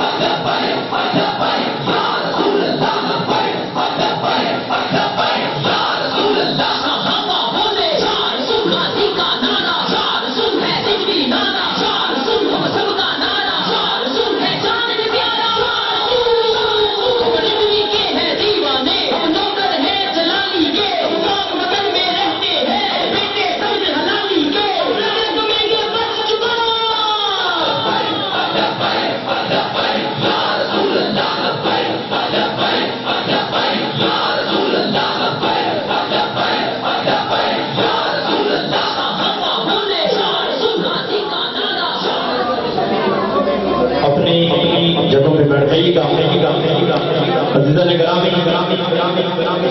اپنی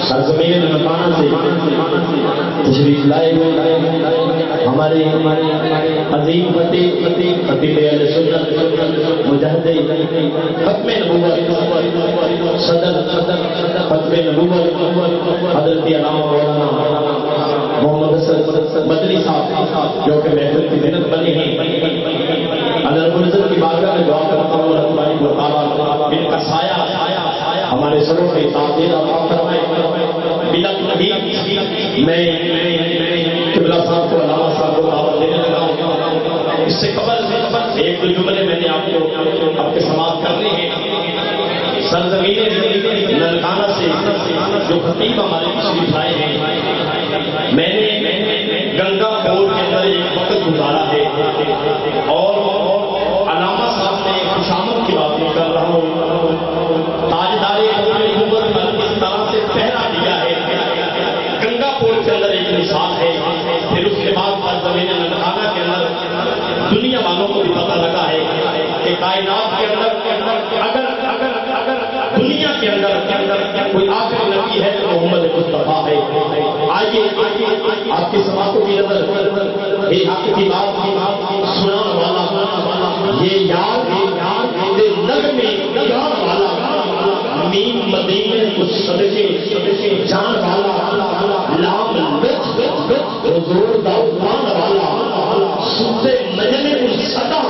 سرزمین مکان سے تشریف لائے ہوئے ہمارے عظیم فتح فتح علیہ سنت مجاہد ختم نبوت، صدر، ختم نبوت، حضرت علامہ مولانا محمد حسن مدنی صاحب، جو کہ محفل کی محنت بنی ہے اللہ رب العزت کی بارگاہ میں دعا کرتا ہوں، رب العالمین ان کا سایہ ہمارے سروں پہ تاثیر بلا میں قبلہ صاحب کو علامہ صاحب کو دعوت دینے لگا ہوں۔ اس سے قبل ایک دو جملے میں نے آپ کو آپ کے سماعت کرنے ہیں۔ سرزمین ننکانہ سے جو خطیب ہمارے تشریف لائے ہیں۔ میں نے گنگا پور کے اندر ایک وقت گزارا ہے اور علامہ صاحب نے خوشامد کی بات کر طرح دیا ہے گنگا پور کے اندر ایک مثال ہے پھر اس کے بعد زمین ننکانہ کے اندر دنیا والوں کو بھی پتہ لگا ہے کہ کائنات کے اندر اگر اگر اگر دنیا کے اندر کوئی آخری نبی ہے تو محمد مصطفیٰ ہے آئیے آپ کی سماعتوں کی نظر ایک آپ کی بات سنا والا یہ یاد نگ میں یاد والا نیم مدینے کچھ صدقے، جان والا لام حضور دا مان والا سوتے نجمے کو صدا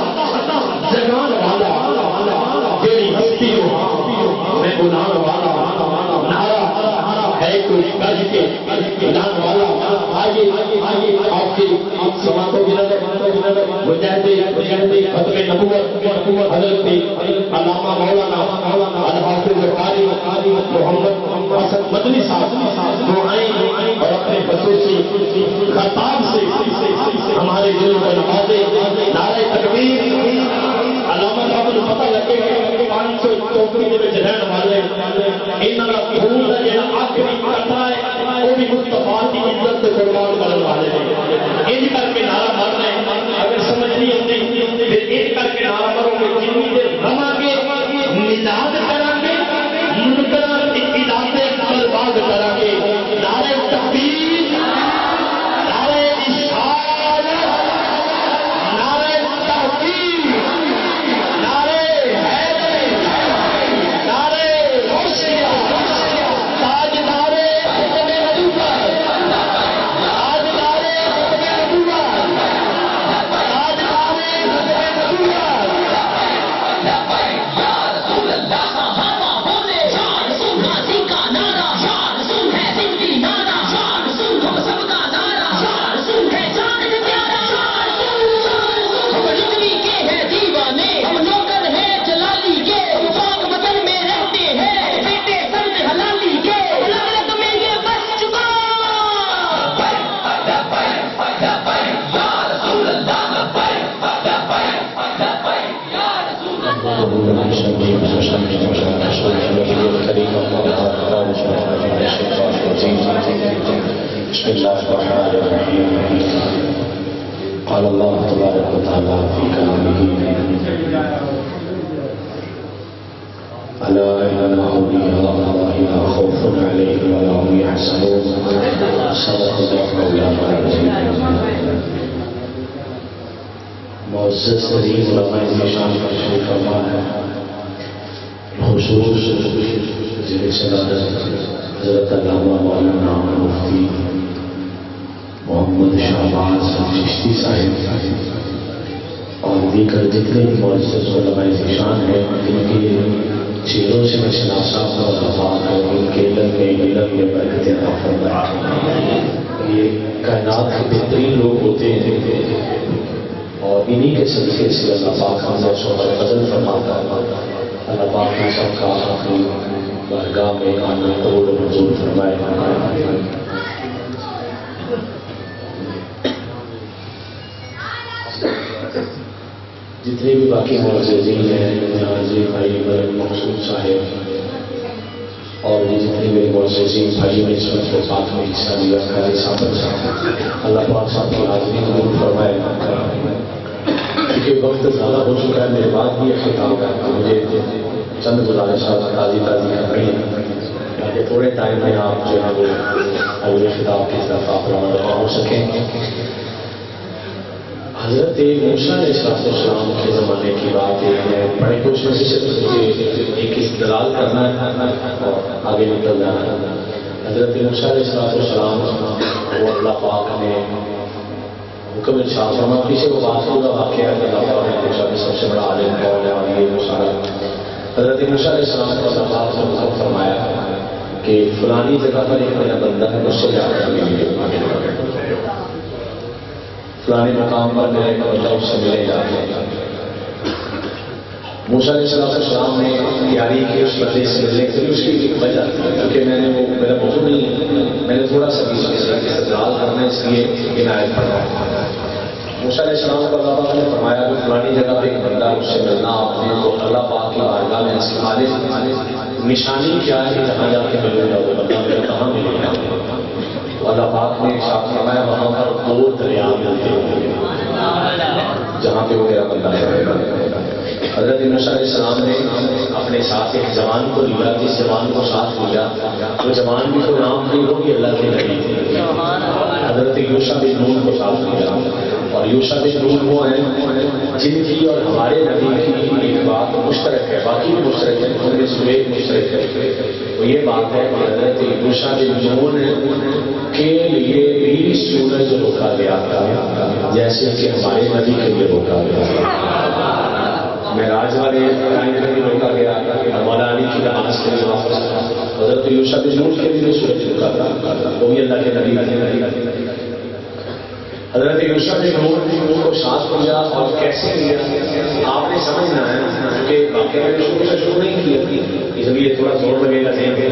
جگان والا جیڑی ہستی ہو، میں گناہ والا نارا ہے کوئی گج کے بلان والا آئیے آئیے آپ کی سماعتوں کی نظر مجاہد مجاہد ختم نبوت، حضرت علامہ مولانا، الحافظ قاری محمد حسن مدنی صاحب جو آئے اور اپنے خصوصی خطاب سے ہمارے دل کو نوازے، نعرہ تکبیر، علامہ صاحب کو پتہ لگے پانچ سو چوکری کے وچ رہن والے انہاں دا خون دا جڑا آخری قطرہ مصطفیٰ کی عزت سے قربان کرنے والے ہیں۔ ان کر کے نعرہ رہے ہیں اگر سمجھ نہیں ہوتی پھر ان کر کے نعرہ مرو گے۔ جن دیر رما کے نجات کریں کے منکر اقتدار سے برباد گے کے تکبیر تقدیر بسم الله الرحمن الرحيم. قال الله تبارك وتعالى في كلامه ألا إن أولياء الله لا خوف عليهم ولا هم يحزنون صدق الله العظيم معزز ترین علماء نشان کا شریف فرما ہے۔ خصوص ذکر صدارت حضرت علامہ مولانا مفتی محمد شہباز چشتی صاحب۔ اور دیگر جتنے بھی معزز علماء ذیشان ہیں، ان کے چہروں سے میں شناسا ہوں اور ہے ان کے علم میں علم میں برکت عطا فرمائے۔ یہ کائنات کے بہترین لوگ ہوتے ہیں۔ اور انہی کے صدقے سے اللہ پاک ہم نے سوچا قدر فرماتا ہے۔ اللہ پاک ہم سب کا اپنی بارگاہ میں آنا قبول منظور فرمائے۔ جتنے بھی باقی معززین ہیں جی بھائی مرم مقصود صاحب اور بھی جتنے بھی معززین بھائی نے اس وقت بات میں حصہ لیا ہے سب اللہ پاک صاحب کی حاضری قبول فرمائے۔ کیونکہ وقت زیادہ ہو چکا ہے، میرے بات بھی اختتام ہے۔ مجھے چند گزارشات تازی تازی کرنی ہے۔ تاکہ تھوڑے ٹائم میں آپ جو ہے وہ اگلے خطاب کی طرف آپ روانہ ہو سکیں۔ حضرت موسا علیہ السلام کے زمانے کی بات یہ ہے، بڑے کچھ میں سے ایک استدلال کرنا ہے اور آگے نکل جانا ہے۔ حضرت موسا علیہ السلام وہ اللہ پاک نے حکم شاہ فرما پیچھے وہ بات ہوگا واقعہ ہے، اللہ پاک نے موسا میں سب سے بڑا عالم کون ہے اور یہ موسا حضرت موسا علیہ السلام کو اللہ پاک نے فرمایا کہ فلانی جگہ پر ایک میرا بندہ ہے، مجھ سے جا کر فلانے مقام پر میرے بندہ اس سے ملے گا موسا علیہ السلام السلام نے تیاری کی اس بندے سے ملنے کے لیے اس کی وجہ، کیونکہ میں نے وہ میرا موضوع نہیں ہے میں نے تھوڑا سا بھی استدلال کرنا اس لیے عنایت پڑھ رہا ہوں۔ موسا علیہ السلام کو اللہ پاک نے فرمایا کہ فلانی جگہ پہ ایک بندہ اس سے ملنا آپ نے تو اللہ پاک کی بارگاہ میں خالص نشانی کیا ہے جہاں جا کے ملے گا وہ بندہ میرا کہاں ملے گا؟ اللہ پاک نے ساتھ فرمایا وہاں پر دو دریا ملتے ہیں جہاں پہ وہ میرا بندہ ہے۔ حضرت نشا علیہ السلام نے اپنے ساتھ ایک جوان کو لیا جس جوان کو ساتھ لیا وہ جوان بھی کوئی نام نہیں ہوگی اللہ کے نبی۔ حضرت یوشا بن نون کو ساتھ لیا اور یوشا بن نون وہ ہیں جن کی اور ہمارے نبی کی ایک بات مشترک ہے، باقی مشترک ہے ان میں مشترک ہے۔ یہ بات ہے کہ حضرت یوشا بن نون کے لیے بھی سورج روکا گیا تھا، جیسے کہ ہمارے نبی کے لیے روکا گیا تھا۔ معراج والے ٹائم پہ بھی روکا گیا مولا علی کی نماز کے لیے حضرت یوشا بن نون کے لیے سورج روکا تھا۔ وہ بھی اللہ کے نبی حضرت یوشا بن نون کو ساتھ لیا اور کیسے لیا آپ نے سمجھنا ہے کہ واقعہ میں شروع سے شروع نہیں کیا، اس لیے تھوڑا زور لگے گا۔ دیں گے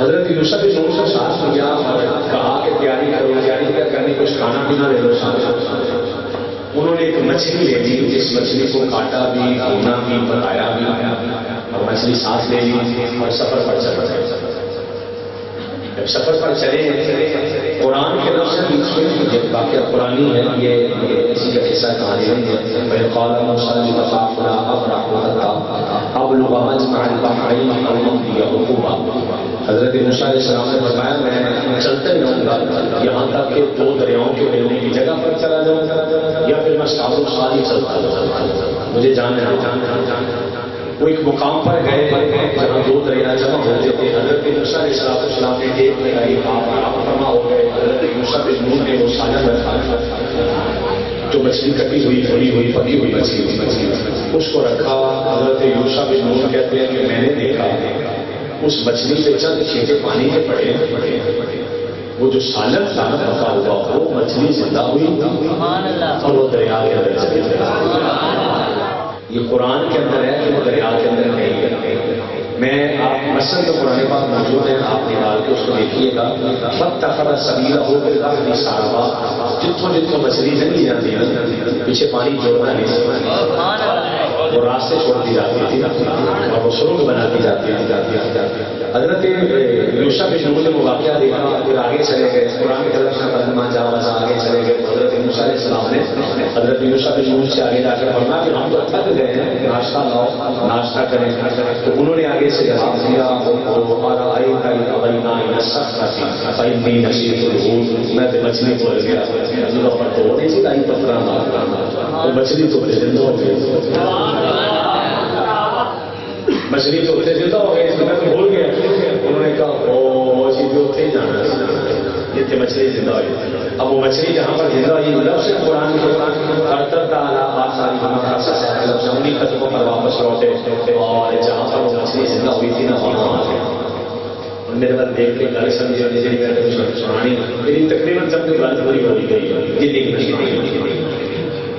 حضرت یوسف بن نون کو ساتھ لیا اور کہا کہ تیاری کرو، تیاری کر کرنے کچھ کھانا پینا لے لو۔ ساتھ انہوں نے ایک مچھلی لے لی، جس مچھلی کو کاٹا بھی دھونا بھی، بتایا بھی اور مچھلی سانس لے لی اور سفر پر چل رہے جب سفر پر چلے قرآن کے لفظ جب واقعہ قرآنی ہے، یہ اسی کا قصہ کہانی نہیں ہے۔ میں قال موسیٰ جی بخافنا اب رحمتا اب لغا مجمع البحرین قوم دیا حکومہ حضرت موسیٰ علیہ السلام نے فرمایا، میں چلتے رہوں گا، یہاں تک کہ دو دریاؤں کے ملنے کی جگہ پر چلا جاؤں یا پھر میں سالوں سال ہی چلتا جاؤں مجھے جاننا جاننا وہ ایک مقام پر گئے جہاں دو دریا جمع ہوتے تھے حضرت موسیٰ علیہ السلام السلام نے ایک لگائی آپ آپ فرما ہو گئے۔ حضرت موسیٰ بن نون نے وہ سالہ رکھا جو مچھلی کٹی ہوئی کھڑی ہوئی پکی ہوئی مچھلی مچھلی اس کو رکھا۔ حضرت یوشا بن نون کہتے ہیں کہ میں نے دیکھا اس مچھلی سے چند چھینٹے پانی کے پڑے وہ جو سالن تھا نا پکا ہوا وہ مچھلی زندہ ہوئی۔ اور وہ دریا کے اندر چلی یہ قرآن کے اندر ہے تو دریا کے اندر نہیں ہے۔ میں آپ مسل تو قرآن پاک موجود ہیں، آپ نکال کے اس کو دیکھیے گا۔ وقت خبر سبیلا ہو کر اپنی سارا جتوں جتوں مچھلی نہیں جاتی ہے پیچھے پانی جوڑنا نہیں وہ راستے چھوڑ دی جاتی تھی۔ اور وہ سرنگ بنا دی جاتی تھی۔ حضرت یوشا بن نور نے وہ واقعہ دیکھا پھر آگے چلے گئے۔ قرآن کی طرف سے قدمہ جا بسا آگے چلے گئے۔ حضرت موسیٰ علیہ السلام نے حضرت یوشا بن نور سے آگے جا کر فرما کہ ہم تو تھک گئے ہیں، ناشتہ لاؤ، ناشتہ کریں۔ تو انہوں نے آگے سے جواب دیا ہمارا آئی کا ابینا سخت تھی نہیں نصیب میں تو مچھلی بول گیا۔ پر تو وہ نہیں سی لائی پکڑا مچھلی تو زندہ ہو گئی مچھلی تو اتنے زندہ ہو گئی اس میں تو بھول گیا انہوں نے کہا او جی جو اتنے جانا جتنے مچھلی زندہ ہوئی اب وہ مچھلی جہاں پر زندہ ہوئی لفظ قرآن کے قرآن ہر طرف پر واپس لوٹے اور جہاں پر وہ مچھلی زندہ ہوئی تھی نا وہاں آ گئے میرے بعد دیکھ کے گل سمجھی اور سنانی میری تقریباً سب کی گل پوری ہو گئی جتنی کی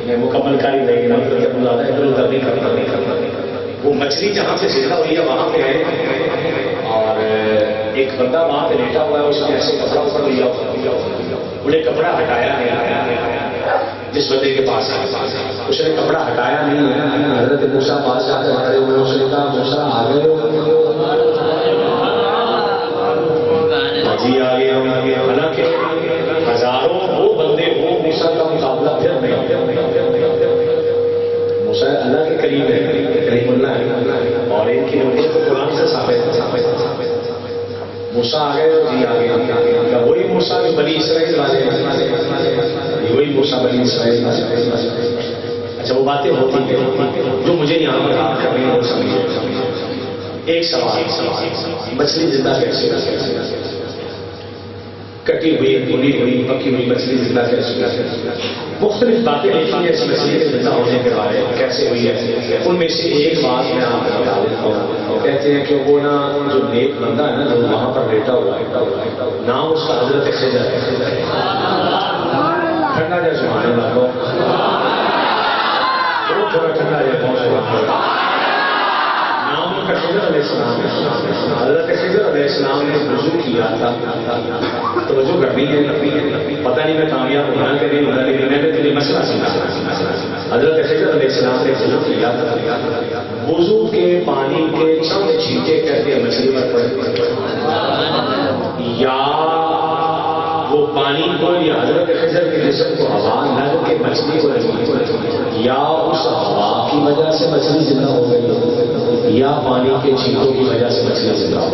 میں مکمل کر ہی نہیں مطلب زیادہ ادھر ادھر نہیں کرتا نہیں کرتا وہ مچھلی جہاں سے زندہ ہوئی ہے، وہاں پہ ہے۔ اور ایک بندہ وہاں پہ لیٹا ہوا ہے، اس نے ایسے کپڑا اوپر لیا انہیں کپڑا ہٹایا نہیں۔ جس بندے کے پاس اس نے کپڑا ہٹایا نہیں حضرت موسا پاس جا کے کھڑے ہوئے اس نے کہا موسا آ گئے موسا آ گئے جی آ گئے وہی موسا جو بنی اسرائیل والے وہی موسا اسرائیل اچھا وہ باتیں ہوتی ہیں جو مجھے یہاں پر بات کرنی ایک سوال مچھلی زندہ کیسے کٹی ہوئی بھونی ہوئی، پکی ہوئی مچھلی زندہ کیسے مختلف باتیں لکھی ہیں اس مچھلی کے زندہ ہونے کے بارے میں، کیسے ہوئی ہے۔ ان میں سے ایک بات میں آپ کو بتا دیتا ہوں۔ کہتے ہیں کہ وہ نا جو نیک بندہ ہے نا، جو وہاں پر لیٹا ہوا ہے، نام اس کا حضرت خضر ہے۔ ٹھنڈا جائے سبحان اللہ کو تھوڑا ٹھنڈا جائے پہنچ نام علیہ السلام حضرت خضر علیہ السلام نے وضو کیا تھا توجہ کرنی ہے پتہ نہیں میں کامیاب ہونا کہ نہیں ہونا لیکن میں نے تجھے مسئلہ سمجھا حضرت خضر علیہ السلام نے وضو کیا تھا وضو کے پانی کے چند چھینٹے کر کے مچھلی پر پڑے یا وہ پانی کو یا حضرت خضر کے جسم کو ہوا لگ کے مچھلی کو لگی یا اس ہوا کی وجہ سے مچھلی زندہ ہو گئی۔ یا پانی کے چھینٹوں کی وجہ سے مچھلی زندہ ہو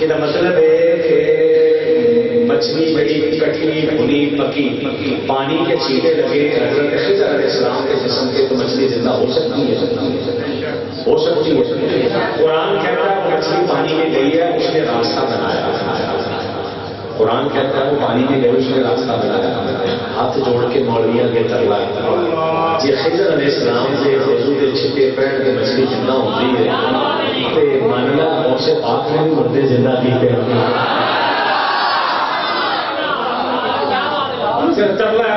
یہ مطلب ہے کہ مچھلی بڑی کٹی بھنی پکی، پانی کے چھینٹے لگے۔ حضرت خضر علیہ السلام کے جسم کے تو مچھلی زندہ ہو سکتی ہے۔ ہو سکتی ہے۔ قرآن کہتا ہے مچھلی پانی میں گئی ہے اس نے راستہ بنایا۔ قرآن کہتا ہے وہ پانی کے گئی اس نے راستہ بنایا ہاتھ جوڑ کے مولویا کے ترلا یہ خضر جی علیہ السلام کے وضو کے چھٹے پیر کے مچھلی زندہ ہوتی ہے۔ تے مانیا اور سے پاک میں بھی مردے زندہ کیتے ترلا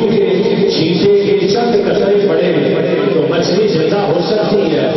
کے وضو کے چھینٹے کے چند کترے پڑے تو مچھلی زندہ ہو سکتی ہے۔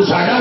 تو ساڈا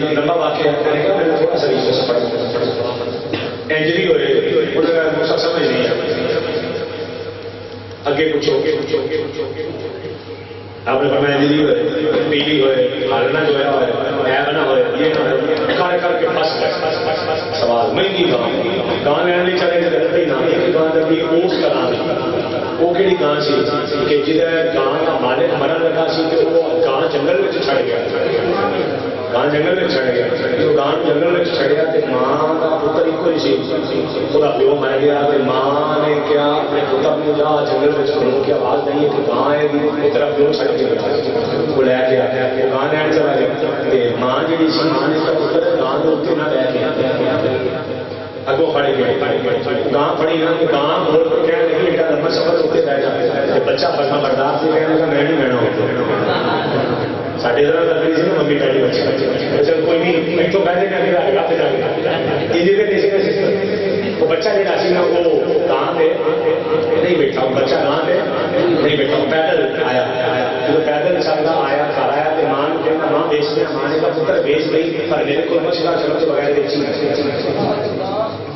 لمبا واقعہ ہے میں نے کہا میں نے تھوڑا سا اس سے پڑھا انجری ہو رہی ہے انہوں نے موسیٰ سمجھ نہیں ہے اگے پوچھو اگے پوچھو اگے پوچھو آپ نے فرمایا انجری ہوئے پیلی ہوئے ہارنا جو ہے ہوئے یہ کر کے سوال چلے گئے غلطی نہ وہ کہڑی سی کہ جہاں کا مالک مرن لگا سی وہ جنگل میں گیا جنگل میں چھڑ گیا جو جنگل میں تو ماں کا پتر ایک ہی سی پیو مر گیا تو ماں نے کیا اپنے پتر کو جا جنگل میں کی آواز نہیں ہے کہ ہے پیو چھڑ کے وہ لے کے آیا وہ گاں لین چلا گیا ماں جی سی کا پتر گاں کے اتنے نہ لے کے اگو پڑی گئی گاں پڑی نا گاں بول کر کہنے لگی ایڈا لمبا سفر اتنے بہ جائے بچہ پڑھنا بردار سے کہنے لگا، میں نہیں بہنا ہوتا۔ ساڈے ادھر لگ رہی سی ممی ڈیڈی بچے۔ چل کوئی نہیں ایک تو پہلے میں اگلا آئے گا پھر آگے تیجے پہ کسی سسٹم وہ بچہ جہاں سی نا، وہ گاں پہ نہیں بیٹھا بچہ گاں پہ نہیں بیٹھا پیدل آیا۔ پیدل چلتا آیا گھر آیا ماں بیچ دیا ماں نے کہا پتر بیچ گئی پر میرے کو مچھلا چلو تو بغیر بیچی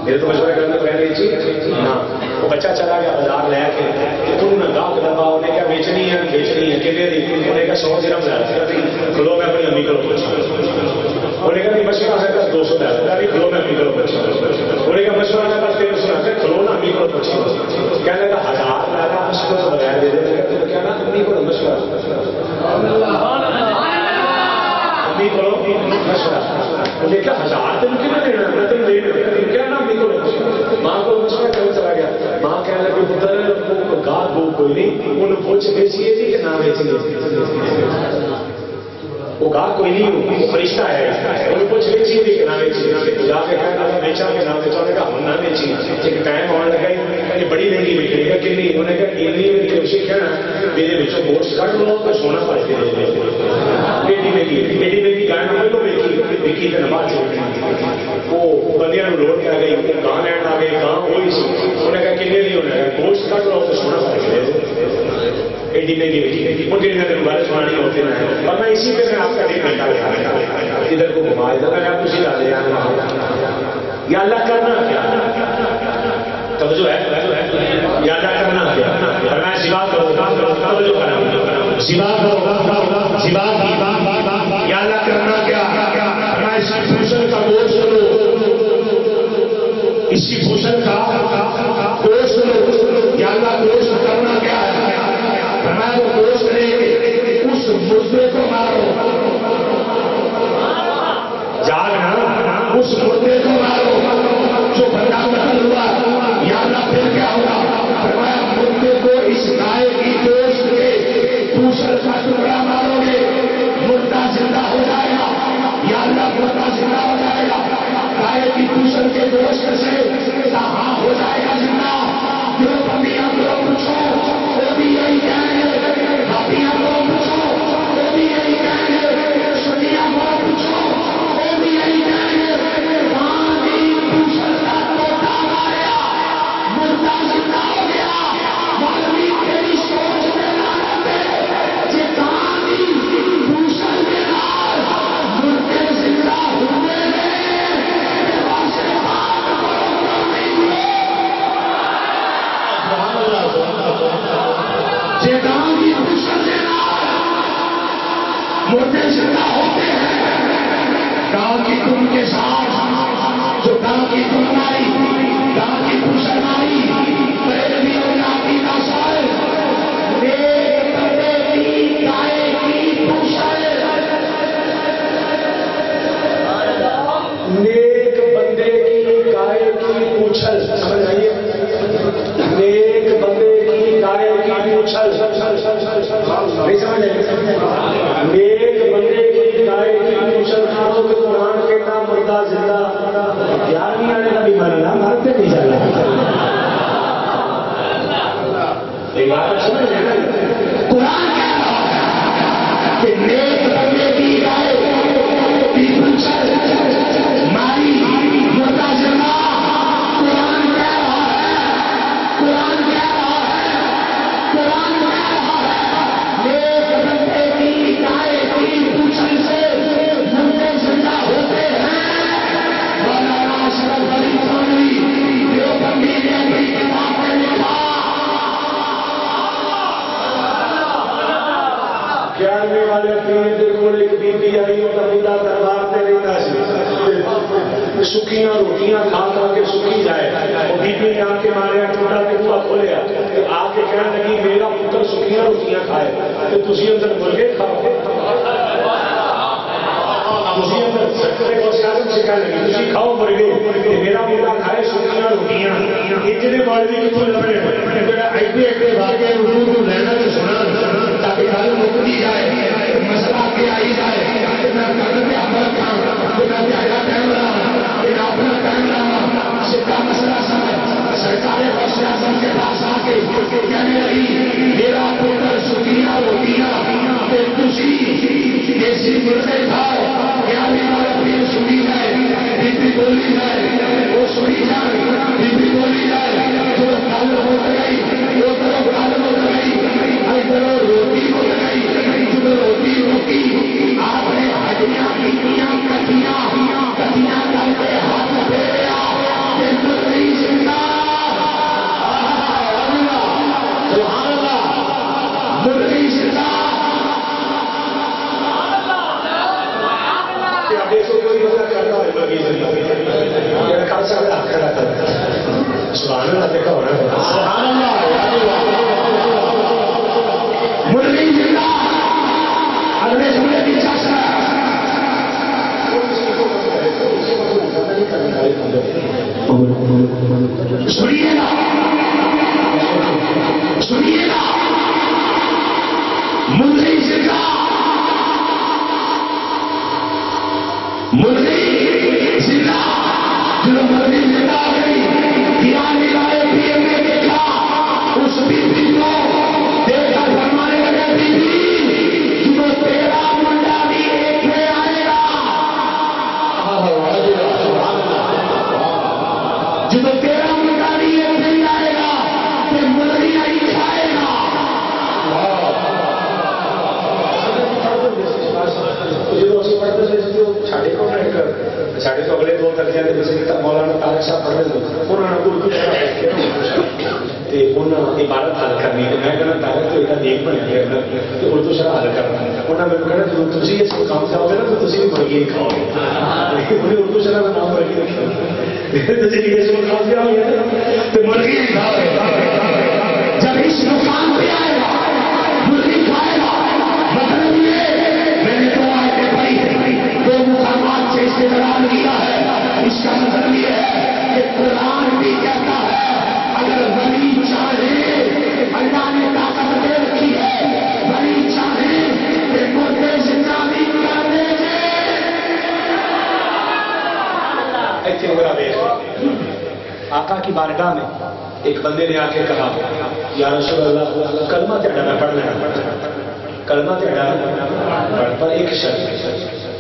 میرے تو مشورہ کرنے تو پہلے چیز ہاں۔ وہ بچہ چلا گیا بازار لے کے۔ کہ تم نہ گاہ دبا انہیں کیا بیچنی ہے بیچنی ہے، کتنے دی انہیں کیا سو درم لے کھلو میں اپنی امی کو پوچھا انہیں کہا کہ مشورہ ہے کہ دو سو لے کبھی کھلو میں امی کو پوچھا انہیں کہا مشورہ ہے کہ تیرے سو ہے کھلو نہ امی کو پوچھا کہنے لگا ہزار لگا، اس کو بغیر دے دے۔ کیا نا امی کو مشورہ۔ امی کو مشورہ انہیں کہا ہزار دن کیوں دینا میں تم دے دے کیا نا امی کو ماں کو مشورہ کرنے چلا گیا ماں کہنے لگی پتر گاہ بو کوئی نہیں انہوں پوچھ بیچیے تھی کہ نہ بیچیے وہ گاہ کوئی نہیں وہ فرشتہ ہے انہوں پوچھ بیچیے تھی کہ نہ بیچیے جا کے کہنا لگا بیچا کہ نہ بیچا نے کہا ہم نہ بیچی ایک ٹائم آنے لگا یہ بڑی مہنگی بکری ہے کہ نہیں انہوں نے کہا کہ نہیں میری کوشش کہنا میرے بچوں گوشت کر لو تو سونا پڑ کے دے بیٹی مہنگی بیٹی مہنگی گائے نہ لو بیٹی بیٹی کے نماز چھوڑ وہ بندیاں لوٹ کے آ گئی وہ گاں لین آ گئی گاں وہی سی انہوں نے کہا کہ نہیں انہوں نے گوشت کر لو تو سونا پڑ کے ایڈی مہنگی بیٹی ان کے لیے بارے سنانی ہوتے ہیں اور میں اسی پہ میں آپ کا دن گھنٹہ لگا ادھر کو گھما ادھر میں آپ کسی ڈالے یا اللہ کرنا کیا توجہ ہے یادہ کرنا فرمایا سوا کرو توجہ کرنا۔ سوا کرو سوا یادہ کرنا کیا فرمایا کی فوشن کا بوجھ کرو اس کی فوشن کا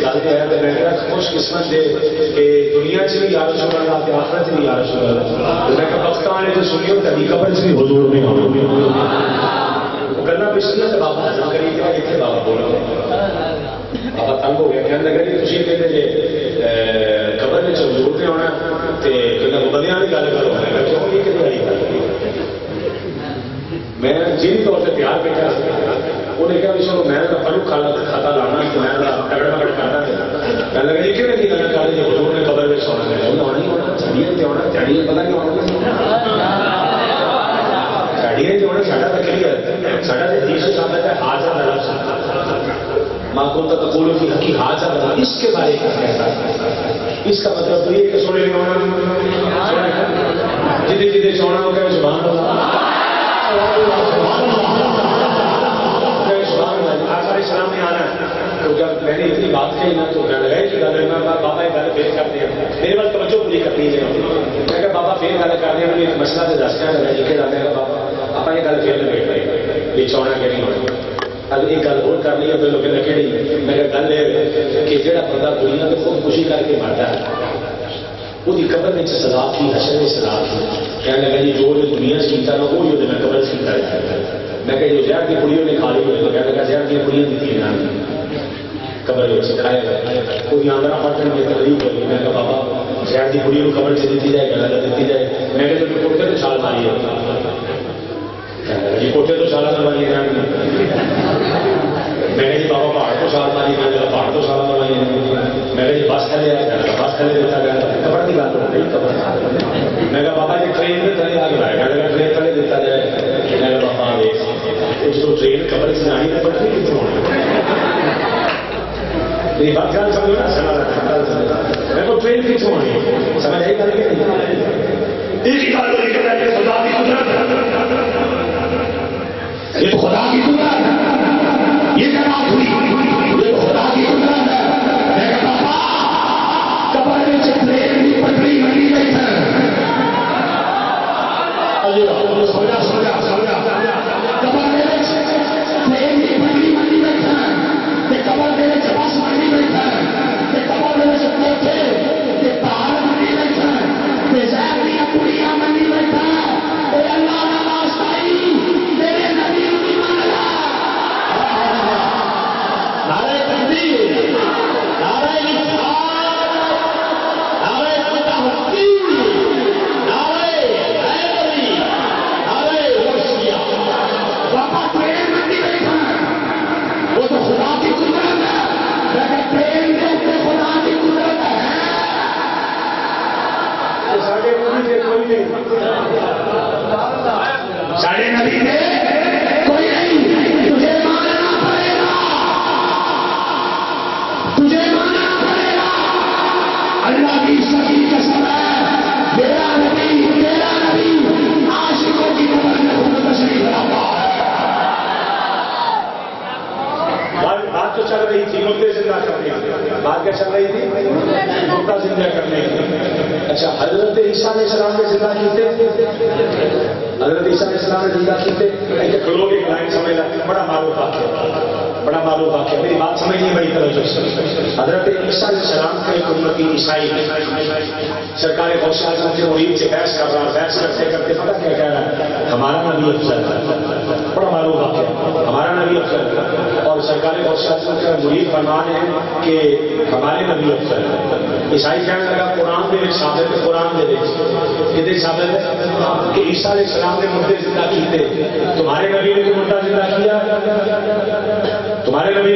کردیا گل پہ آیا تو میں کہا، خوش قسمت دے کہ دنیا چ بھی یار سن رہا تے آخرت بھی یار سن رہا میں کہ وقت آنے تو سنیو کبھی قبر سے بھی حضور نہیں ہونا گلا پچھلیا تو بابا حضر کری کہ اتنے بابا بول بولا بابا تنگ ہو گیا کہنے لگا جی تھی کہتے جی قبر میں حضور نے آنا تو بندیاں کی گل کرو۔ میں کیوں یہ کتنی والی گل میں جن طور سے پیار بیٹھا انہیں کہا بھی چلو میں پڑھو کھانا کھاتا لانا تو میں تگڑ پکڑ کرنا میں لگا جی کہنے کی گل کر رہے حضور نے قبر میں سونا ہے۔ انہیں آنا ہی ہونا چڑیے تے آنا چڑیے پتا کیوں آنا چڑیے تے آنا ساڈا تو کلیئر ساڈا تو دیش ثابت ہے حاضر لفظ ماں کو تو تقول کی حقی حاضر لفظ اس کے بارے میں کہتا ہے؟ اس کا مطلب تو یہ کہ سونے نہیں ہونا جدے جدے سونا ہو گیا سبحان اللہ اسلام میں آنا تو جب میں نے اتنی بات کہی نا تو کہ بابا یہ کر دیا میرے توجہ پوری کرنی ہے میں کہ بابا گل کر دیا ایک مسئلہ تو دس دیا جی بابا آپ یہ گل پھر لگے کہ نہیں ہونا اب یہ گل اور کرنی ہے پہلے کہ کہڑی میں کہ گل کہ جہاں بندہ دنیا میں خود خوشی کر کے مرتا ہے وہ قبر میں سزا تھی، حشر میں سزا تھی۔ کہنے لگا جی جو دنیا سے کیتا نا وہی وہ قبر سے کیتا جائے میں کہ جو زہر کی کڑیوں نے کھا لی ہوئے تو کہنے لگا زہر کی کڑیاں دیتی ہیں قبر میں سکھایا گیا۔ کوئی آندرا پٹن میں تقریب ہوئی۔ میں کہا، بابا زہر کی کڑیوں قبر سے دیتی جائے گا دیتی جائے۔ میں کہ تو کوٹے تو چھال ماری ہے۔ جی کوٹے تو چھال ماری ہے۔ میں نے جی بابا پہاڑ کو چھال ماری میں نے پہاڑ کو چھال ماری میں نے جی بس کھلے آیا بس کھلے دیتا گیا قبر کی بات ہو رہی میں کہا بابا جی ٹرین میں تھلے آگے کے لایا ٹرین تھلے دیتا جائے میں کہا بابا اس کو ٹرین قبر سے آئی تو پڑتی کتوں میری بات گل سمجھو نا سنا میں کو ٹرین کتوں آئی سمجھ آئی گل کہ ایک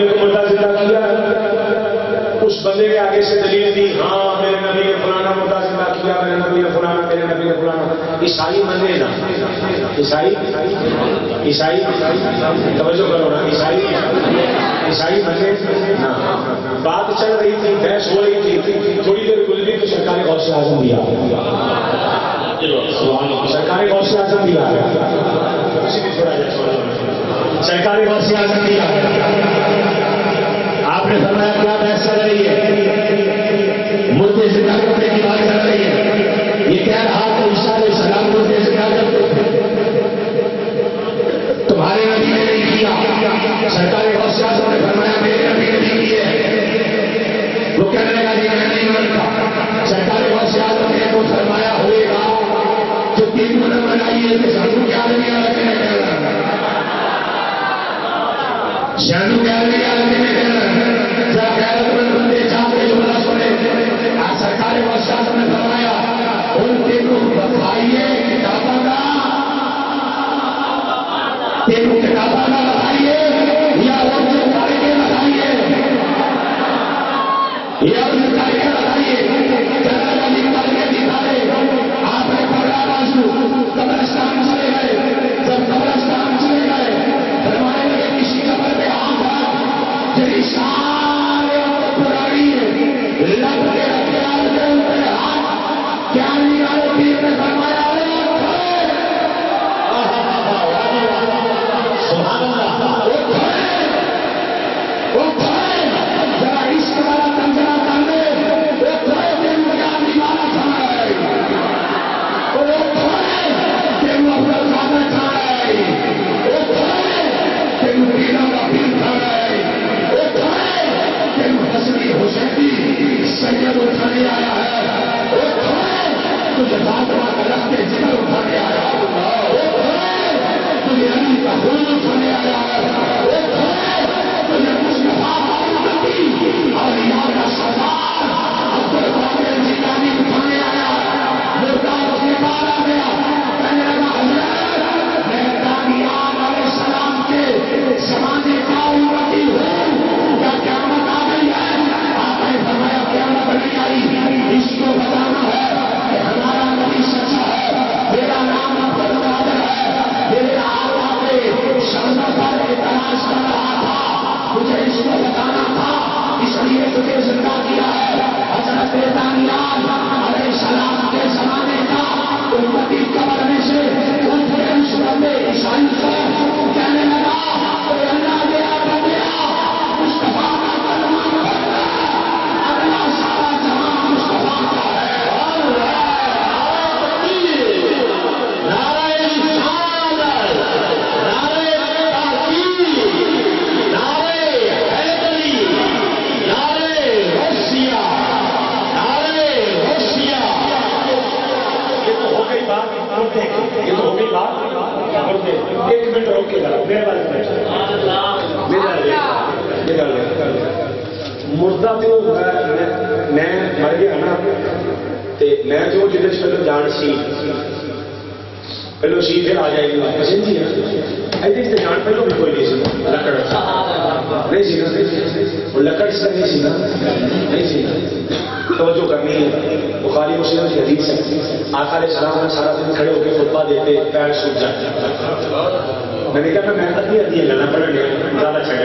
نبی نے تو مردہ زندہ کیا؟ اس بندے کے آگے سے دلیل دی ہاں میرے نبی نے فلانا مردہ زندہ کیا، میرے نبی نے فلانا، میرے نبی نے فلانا۔ عیسائی منے نا؟ عیسائی؟ عیسائی؟ توجہ کرو نا، عیسائی؟ عیسائی منے ہاں۔ بات چل رہی تھی، بحث ہو رہی تھی۔ تھوڑی دیر گزری تو سرکار غوث اعظم دیا سرکار غوث اعظم سرکاری بس سے آ سکتی ہے آپ نے فرمایا کیا بحث کر رہی ہے مردے زندہ کرنے کی بات کر رہی ہے یہ کہہ رہا تو عیسیٰ علیہ السلام مردے زندہ کرتے تمہارے نبی نے نہیں کیا سرکاری تین بنائیے تو سانو کیا آ سانو کیا آ جب بندے چاہتے سنے سرکاری نے فرمایا ان تینوں بتائیے کتابوں کا تینوں کتابوں کا بتائیے اس کو تلاش کر رہا تھا مجھے اس کو بتانا تھا اس لیے تجھے زندہ کیا ہے، حضرت دانیال پہلو سی پھر آ جائے گی۔ جی ایسے سے جان پہلو بھی کوئی نہیں سی لکڑ۔ نہیں سی نا وہ لکڑ سے نہیں سی نا نہیں سی نا توجہ کرنی ہے۔ بخاری مسلم کی حدیث ہے۔ آقا علیہ السلام نے سارا دن کھڑے ہو کے خطبہ دیتے پیر سوکھ جاتے میں نے کہا میں ادھی ادھی گلا پڑھنے زیادہ چھڑ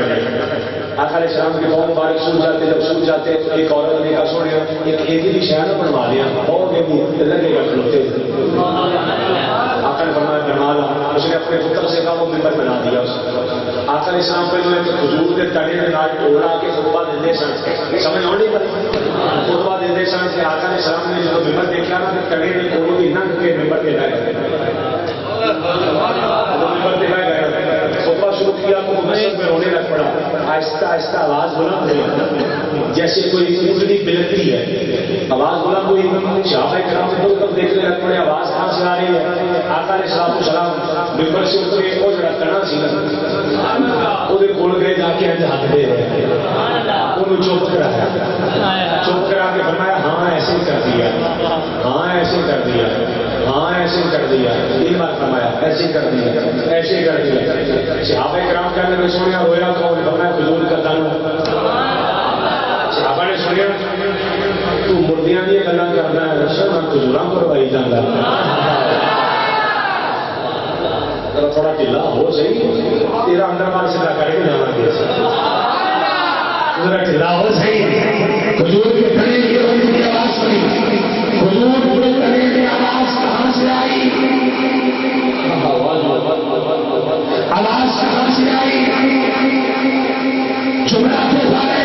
آقا علیہ السلام کے قوم بارے سوکھ جاتے جب سوکھ جاتے۔ ایک عورت نے کہا سونے ایک کھیتی کی شہر بنوا لیا۔ منہ لگے گا کھلوتے۔ بنا لا اس نے اپنے پتر سے کہا وہ ممبر بنا دیا اس آخر اسلام پہ جو ہے حضور کے تڑے کے نال ٹوڑا کے خطبہ دیندے سن سمجھ آؤ نہیں خطبہ دیندے سن کہ آقا اسلام نے جب ممبر دیکھا نا تو تڑے نے کوڑوں کی ننگ کے ممبر دے گئے ممبر دے گئے خطبہ شروع کیا مسجد میں رونے لگ پڑا۔ آہستہ آہستہ آواز بلند ہوئی جیسے کوئی اونٹنی بلندی ہے۔ آواز بلند ہوئی صحابہ کرام کو تب دیکھنے لگ پڑے۔ آواز کہاں سے آ رہی ہے؟ آقا نے صاحب السلام ممبر سے اٹھ کے وہ جڑا تنا سی وہ کول گئے جا کے انج ہاتھ دے رہے انہوں چپ کرایا چپ کرا کے فرمایا ہاں ایسے کر دیا۔ ہاں ایسے کر دیا۔ ہاں ایسے کر دیا۔ تین بار فرمایا، ایسے کر دیا۔ ایسے کر دیا۔ صحابہ کرام کہنے میں سنیا رویا کون فرمایا حضور کا تن صحابہ نے سنیا تو مردیاں دی گلاں کردا ہے رسول میں حضوراں کروائی جاندا ذرا تھوڑا ڈھیلا ہو صحیح تیرا اندر بار سیدھا کر کے جانا گے ذرا ڈھیلا ہو صحیح حضور کے کی آواز سنی حضور کے آواز کہاں سے آئی؟ آواز کہاں سے آئی؟ جملہ سارے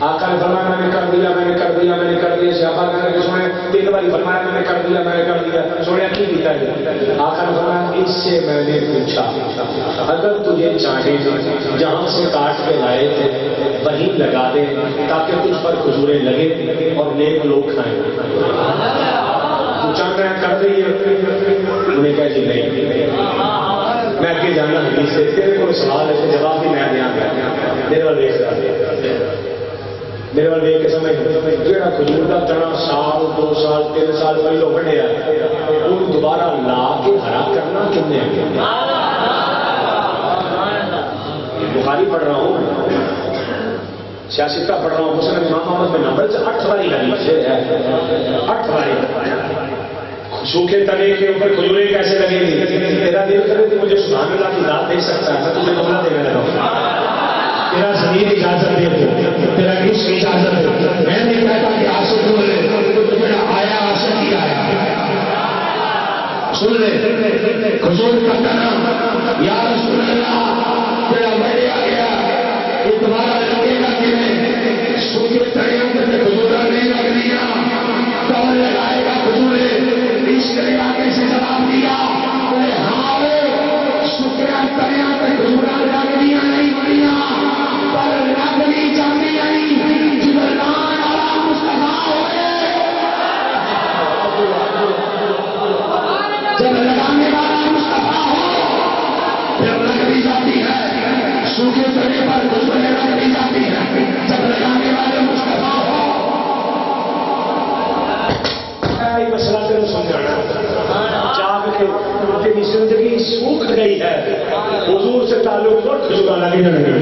آقا نے فرمایا، میں نے کر دیا، میں نے کر دیا، میں نے کر دیا صحابہ کہنے کہ سنے تین باری فرمایا، میں نے کر دیا، میں نے کر دیا سونے کی کیتا ہے؟ آقا نے فرمایا، اس سے میں نے پوچھا اگر تجھے چاہے، جہاں سے کاٹ کے لائے تھے وہیں لگا دے تاکہ تجھ پر کھجورے لگے اور نیک لوگ کھائیں۔ پوچھا میں کر دی انہیں کہا جی نہیں۔ میں اگے جانا حدیث سے تیرے کو سوال ہے جواب بھی میں دیا میرے والے دیکھ رہا میرے والے دیکھ کے سمجھ جہاں کھجور کا تنا سال دو سال تین سال پہلو بڑھیا وہ دوبارہ لا کے ہرا کرنا کن نے؟ بخاری پڑھ رہا ہوں۔ سیاستہ پڑھ رہا ہوں حسن امام محمد بن نمبر اٹھ باری حدیث ہے۔ اٹھ باری۔ سوکھے تنے کے اوپر کھجورے کیسے لگیں گے تیرا دل کرے تو مجھے سبحان اللہ کی داد دے سکتا ہے میں تجھے بولا دے لگا تیرا زمین اجازت دے دو تیرا عشق اجازت دے میں نہیں کہتا کہ آسد بولے تو میرا آیا آسد ہی آیا۔ سن لے حضور کا کہنا یا رسول اللہ، تیرا بڑے آ گیا۔ یہ تمہارا سوکھ گئی ہے۔ حضور سے تعلق اور کھجورا لگے نہ لگے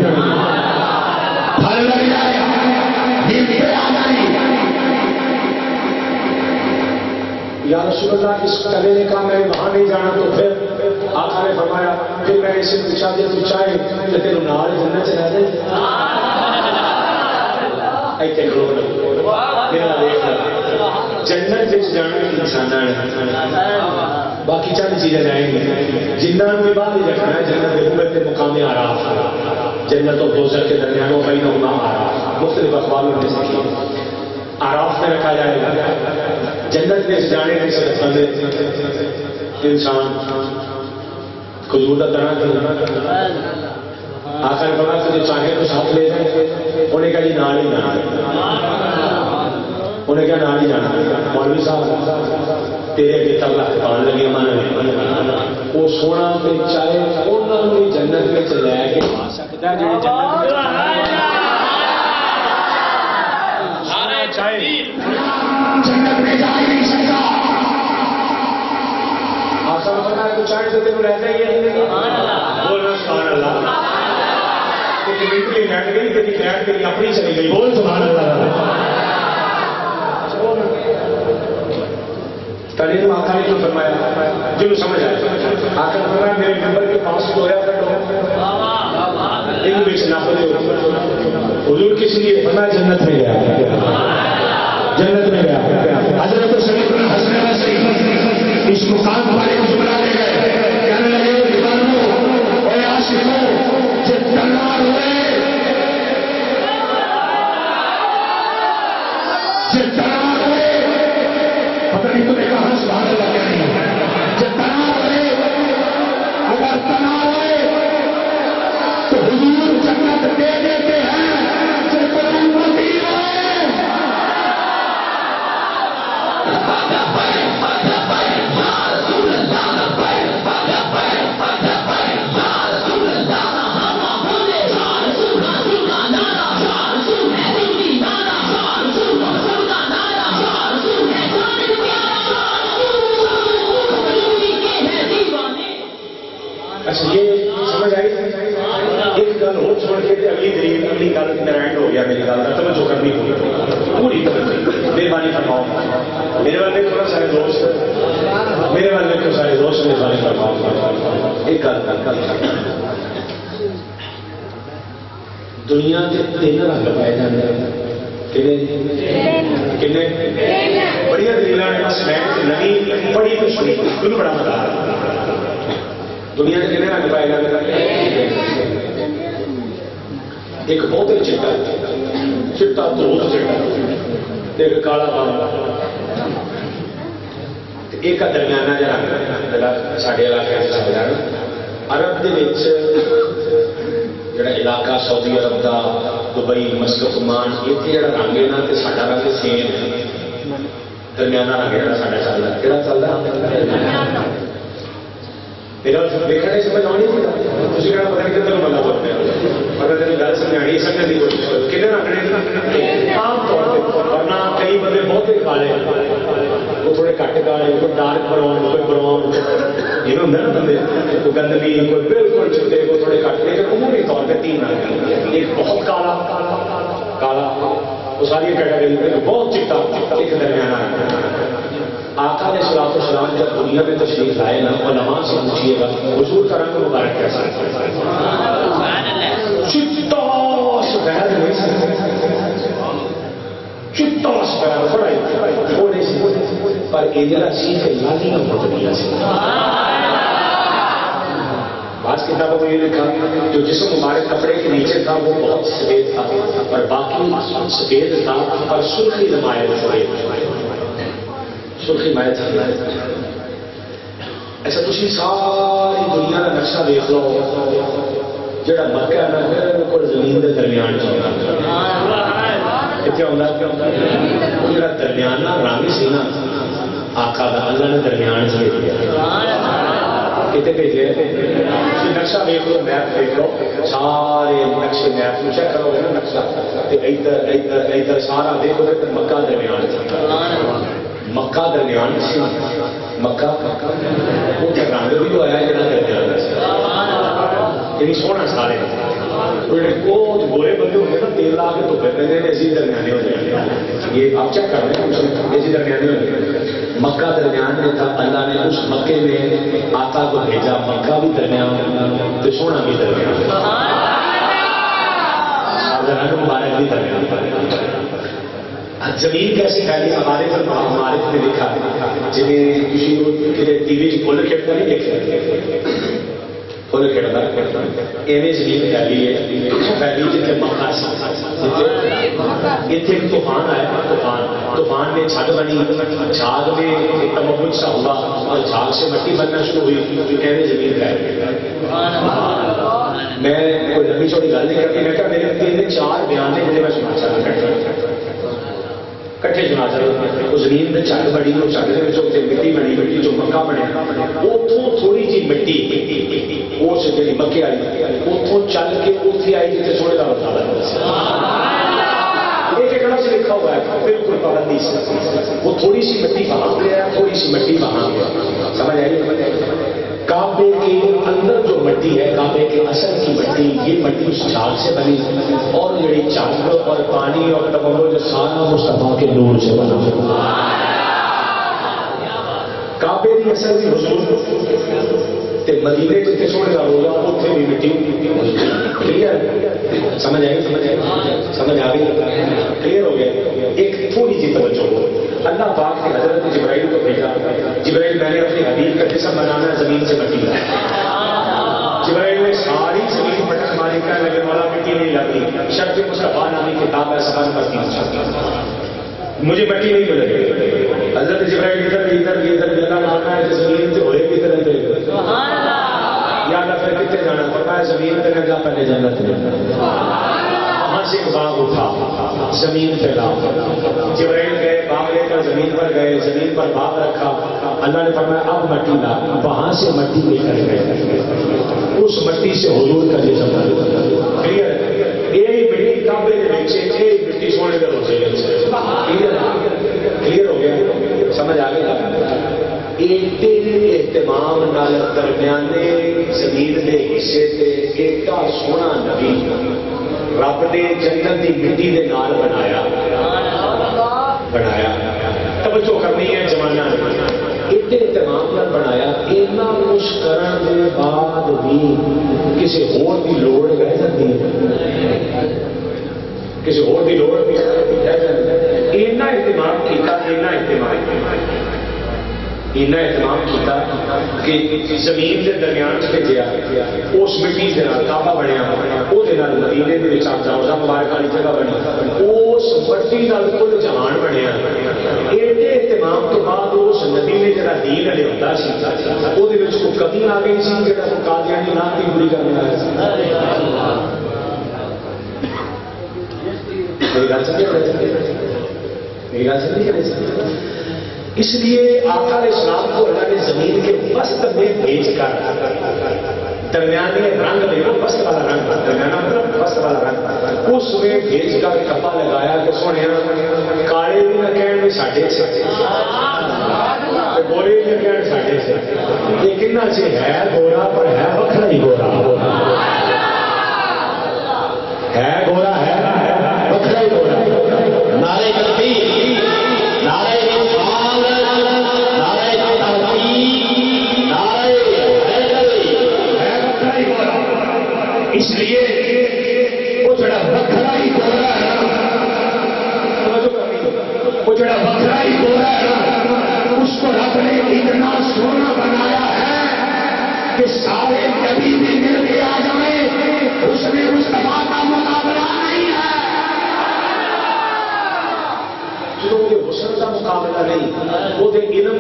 پھل لگ جائے دل پہ آ جائے یا رسول اللہ اس کلے نے کہا میں وہاں نہیں جانا تو پھر آقا نے فرمایا پھر میں اسے پوچھا دے تو چاہے کہ تیرے نال جنت چلا دے ایتھے کھلو میرا دیکھ جنت وچ جانا انسان باقی چند چیزیں جائیں گے۔ جنہ میں بعد ہی رکھنا ہے جنت کے اوپر کے مقام آراف جنت اور دوزر کے درمیان و بین مقام آراف مختلف اخباروں نے سیکھی آراف میں رکھا جائے گا۔ جنت میں جانے کے سے انسان کھجور کا تنا کرنا۔ آخر بڑا تو چاہے تو ساتھ لے جائے۔ انہیں کہا جی نال ہی جانا۔ انہیں کہا نال ہی جانا۔ مولوی صاحب تیرے اگے تبلا پان لگے من وہ سونا چاہے انہوں نے جنت میں لے کے آ سکتا ہے جنت جنت میں پتا ہے چاہے تو ہی ہے اپنی چلی گئی۔ بول سبحان اللہ۔ تعلیم آقا نے تو فرمایا جن جی، سمجھ آئے آقا فرمایا، میرے ممبر کے پاس سویا کرو انگلش نہ پڑھو حضور کس لیے فرمایا، جنت میں گیا۔ جنت میں گیا۔ حضرت سلیم حسن سلیم اس مقام پر اس بنا لے گئے۔ کہنے لگے دیوانوں اور عاشقوں، جب کرنا ہوئے کالا کالا ایک درمیانہ جا رنگ سارے علاقے چل عرب کے جڑا علاقہ سعودی عرب کا دبئی مسکت عمان یہ جڑا رنگ ہے نا تو ساڈا رنگ سیم درمیانہ رنگ جا سا چل رہا کہڑا چل رہا میرا سمجھ آنی پتا کوئی ڈارک براؤن براؤن یہ گندگی بالکل رنگ ایک بہت کالا کالا وہ ساری بہت درمیانہ آقا نے سلام و سلام جب دنیا میں تشریف لائے نا علماء سے پوچھیے گا حضور کا رنگ مبارک کیسا چٹا سفید چٹا سفید بڑا تھوڑے سے پر یہ ہے لالی مطلب سے بعض کتابوں میں یہ لکھا جو جسم مبارک کپڑے کے نیچے تھا وہ بہت سفید تھا اور باقی سفید تھا اور سرخی نمایاں سفید سرخی میں چلنا ایسا تھی ساری دنیا کا نقشہ دیکھ لو۔ جڑا مکہ ہے نا، بالکل زمین کے درمیان کتنے آتا جڑا درمیانہ رنگ سی نا آقا کا اللہ نے درمیان سے کتنے بھیجے؟ نقشہ دیکھ لو، میپ دیکھ لو۔ سارے نقشے میپ چیک کرو گے نا نقشہ۔ ادھر ادھر ادھر سارا دیکھو گے مکہ درمیان مکہ درمیان سی مکہ وہ رنگ بھی ہوا ہے جڑا درمیان یعنی سونا سارے بہت گورے بندے ہوتے نا تیل لا کے تو پہلے ایسی درمیانے ہو جائیں یہ آپ چیک کر رہے ہیں ایسی درمیانے ہو جائیں مکہ درمیان میں تھا اللہ نے اس مکے میں آقا کو بھیجا مکہ بھی درمیان تو سونا بھی درمیان مبارک بھی درمیان ہاں، زمین کیسے پھیلی؟ ہمارے پر ہمارے نے لکھا جنہیں کسی ٹی وی فل کھیلتا نہیں دیکھا۔ فل کھیلتا ایویں زمین پھیلی ہے، پھیلی جتنے مکہ اتنے طوفان آیا طوفان طوفان میں چھت بنی جھاگ میں تمبل سا ہوا، اور جھاگ سے مٹی بننا شروع ہوئی۔ ایویں زمین پھیل میں کوئی لمبی چوڑی گل نہیں کرتی، میں کہا میرے تین چار بیان نے میں سنا چاہتا کٹھے سنا چاہیے وہ زمین میں چک بڑی وہ چک کے اتنے مٹی بنی مٹی جو مکہ بنیا اتوں تھوڑی جی مٹی اس جی مکے آئی اتوں چل کے اتنے آئی جیسے سونے کا بتا ایک ایکڑا سے لکھا ہوا ہے بالکل پابندی سے وہ تھوڑی سی مٹی وہاں گیا تھوڑی سی مٹی وہاں گیا سمجھ آئی سمجھ آئی کعبے کے اندر جو مٹی ہے، کعبے کے اصل کی مٹی، یہ مٹی اس جھاگ سے بنی۔ اور جڑی چاند اور پانی اور تمام جو سارا مصطفیٰ کے نور سے بنا۔ کعبے کی اصل کی حضور۔ تے مدینے جتنے سونے کا روزہ اتنے بھی مٹی۔ کلیئر؟ سمجھ آئی؟ سمجھ آئی سمجھ آ گئی؟ کلیئر ہو گیا۔ ایک تھوڑی سی توجہ۔ ہو اللہ پاک نے حضرت جبرائیل کو بھیجا۔ جبرائیل میں نے اپنی حبیب کا جسم بنانا ہے زمین سے مٹی جبرائیل نے ساری زمین پٹک ماری کا لگے والا مٹی نہیں لاتی، شب کے مصطفیٰ نامی کتاب ہے سبان پڑتی مجھے مٹی نہیں ملے حضرت جبرائیل ادھر بھی ادھر بھی ادھر بھی اللہ ماننا ہے جو زمین سے ہوئے بھی طرح دے یا اللہ پھر کتنے جانا، فرمایا زمین پہ نگا پہلے جنت میں وہاں سے ایک باغ اٹھا، زمین پھیلا۔ جبرائیل گئے باغ لے کر زمین پر گئے، زمین پر باغ رکھا، اللہ نے فرمایا، اب مٹی لا، وہاں سے مٹی لے کر گئے۔ اس مٹی سے حضور کا جسم کلیئر یہ مٹی کعبے کے نیچے یہ مٹی سونے کا روزے کلیئر کلیئر ہو گیا۔ سمجھ آ گیا اہتمام نال درمیانے زمین دے حصے تے ایڈا سونا نبی رب نے جنت دی مٹی دے نال بنایا۔ توجہ کرنی ہے زمانہ ایڈے اہتمام نال بنایا اینا کچھ کرن دے بعد بھی کسی ہور کی لوڑ رہ جاتی ہے۔ کسی ہور کی لوڑ بھی رہ جاتی ہے۔ اتنا اہتمام کیا اتنا اہتمام۔ اینا اہتمام کیتا کہ زمین کے درمیان چ بھیجا اس مٹی کے نال کعبہ بنیا وہ مدینے کے آپ جاؤ سا مبارک والی جگہ بنی اس مٹی نال کل جہان بنیا ایڈے اہتمام تو بعد اس ندی نے جڑا دین ہلے ہوتا سی وہ کوئی کمی آ گئی سی جڑا کوئی قادیانی نہ کی پوری کرنے والا سی میری گل سمجھ میری گل سمجھ اس لیے آقا علیہ السلام کو اللہ نے زمین کے وسط میں بھیج کر درمیانے رنگ میں وہ وسط والا رنگ درمیانہ وسط والا رنگ اس میں بھیج کر کپا لگایا کہ سونے کالے بھی نہ کہنے ساڈے گورے بھی نہ کہنے ساڈے یہ کتنا چیز ہے گورا پر ہے وکھرا ہی گورا۔ ہے گورا ہے وکھرا ہی گورا۔ نعرے تکبیر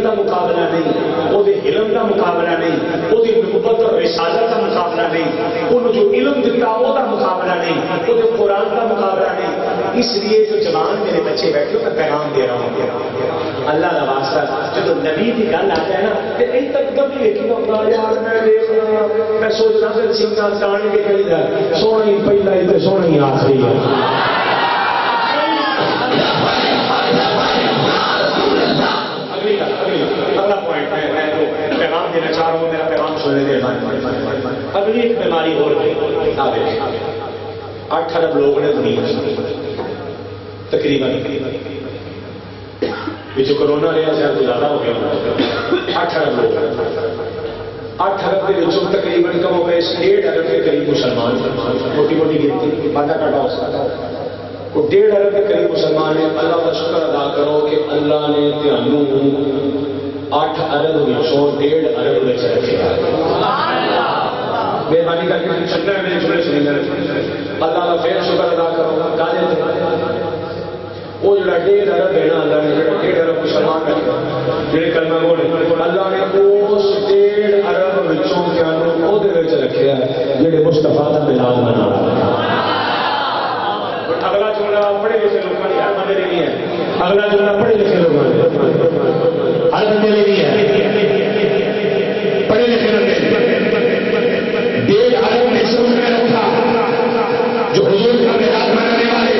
کا مقابلہ نہیں وہ علم کا مقابلہ نہیں وہ نقبت اور رسالت کا مقابلہ نہیں انہوں جو علم دیتا وہ کا مقابلہ نہیں وہ قرآن کا مقابلہ نہیں اس لیے جو جوان میرے بچے بیٹھے میں پیغام دے رہا ہوں اللہ کا جب نبی کی گل آ جائے نا تو ان تک کبھی دیکھی ہوگا یار میں دیکھ رہا میں سوچ رہا سر سنگا کان کے کہیں سونا ہی پہلا ہی تو سونا ہی آخری ہے چاہ رہا ہوں میرا پیغام سننے دے اگلی ایک بیماری اور گئی آٹھ ارب لوگ نے دنیا تقریباً جو کرونا رہا شاید زیادہ ہو گیا اٹھ ارب لوگ اٹھ ارب کے بچوں تقریباً کم ہو گئے ڈیڑھ ارب کے قریب مسلمان موٹی موٹی گنتی بادہ کاٹا ہو سکتا ڈیڑھ ارب کے قریب مسلمان ہیں اللہ کا شکر ادا کرو کہ اللہ نے تمہوں اٹھ ارب وچوں ڈیڑھ ارب وچ رکھا مہربانی کر کے ہے میرے جملے سنیں اللہ کا پھر شکر ادا کرو۔ کالے وہ جڑا ڈیڑھ ارب ہے نا اللہ نے جڑا ڈیڑھ ارب مسلمان رکھا جڑے کلمہ بولے اللہ نے اس ڈیڑھ ارب وچوں تمہوں وہ ہے جڑے مصطفیٰ دا ملاد منا رہے ہیں اگلا جملہ پڑھے لکھے لوگوں نے ہر بندے نہیں ہے اگلا جملہ پڑھے لکھے لوگوں نے ہر بندے میں ہے پڑھے لکھے لوگ ڈیڑھ ارب نے میں رکھا جو حضور کا والے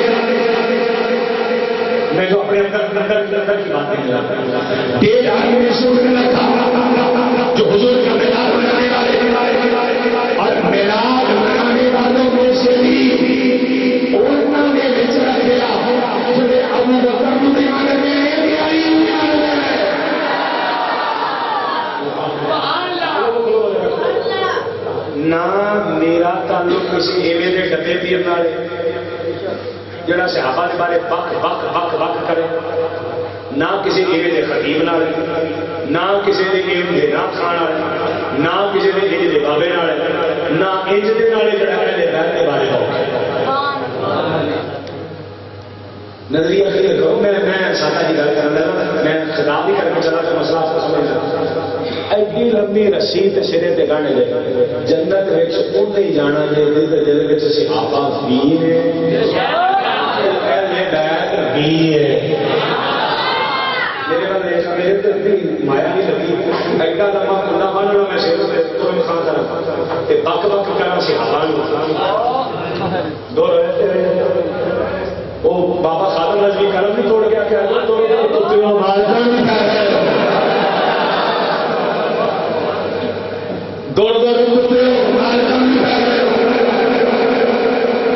میں جو اپنے اندر اندر اندر کی نے میں رکھا جو حضور کا میراج منانے والے اور میراج منانے والوں میں سے بھی انہوں نہ میرا تعلق کسی ایویں دے ڈبے پیر نال جڑا صحابہ دے بارے بک بک بک بک کرے۔ نہ کسی ایویں دے خطیب نال نہ کسی دے ایویں دے نام خان والے نہ کسی دے انج دے بابے نال نہ انج دے نال جڑا دے بارے ہو نظریہ کلیئر کرو میں میں سادہ جی گل کرنا میں خطاب بھی کرنا چلا تو مسئلہ آپ کو سمجھ ایڈی لمبی رسی تے سرے تے گانے دے۔ جنت وچ اونتے ہی جانا دے دل تے دل وچ صحابہ بھی اہل بیت بھی ہے میرے دیکھا میرے تے اتنی مایا نہیں لگی۔ ایڈا لمبا کنڈا بننا میں سر تو خان کرا بک بک کرا صحابہ دو روایتیں وہ بابا خادم رضوی کرم بھی توڑ گیا کہ اللہ توڑ گیا تو پھر وہ دوڑ دوڑ کتے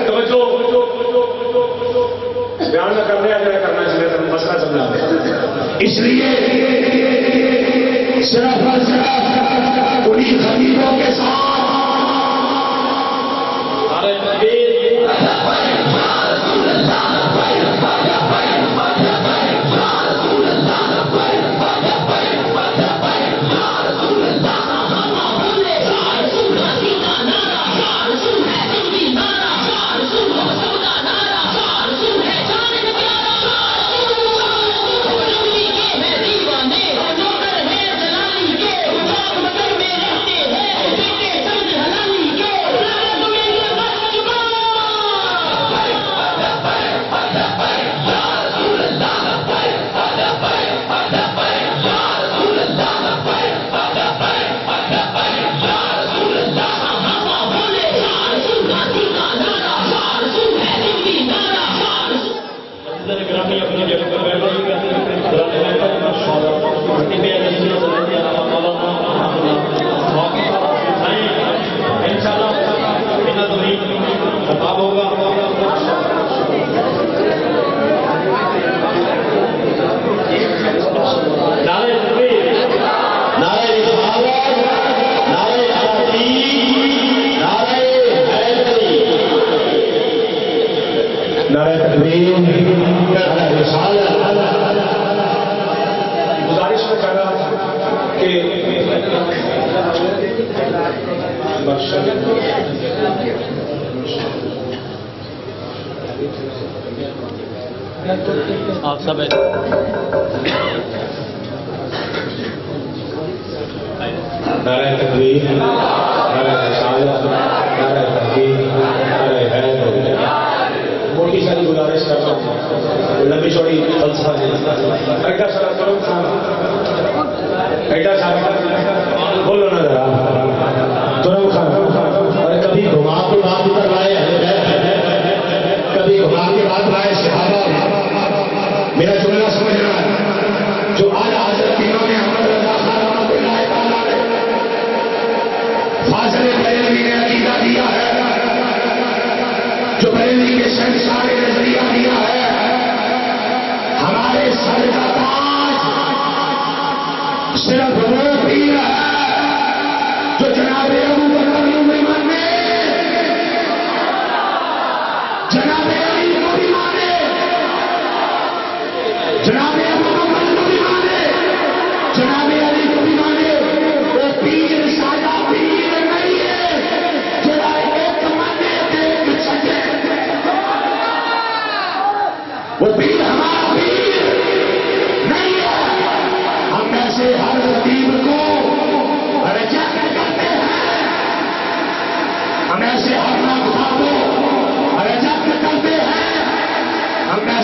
توجہ بیان نہ کرنے اگر کرنا اس لیے مسئلہ سمجھا دیا اس لیے صرف اور صرف انہیں خبیبوں کے ساتھ۔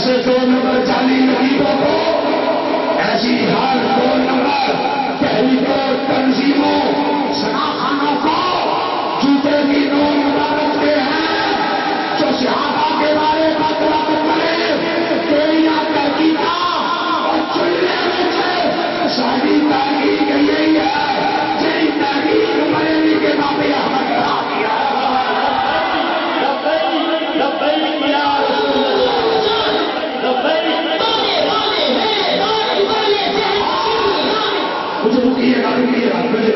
سے دو نمبر جانی نصیبوں کو ایسی ہر دو نمبر تحریکوں تنظیموں شناخانوں کو جوتے کی نو مبارک ہیں۔ جو صحابہ کے بارے میں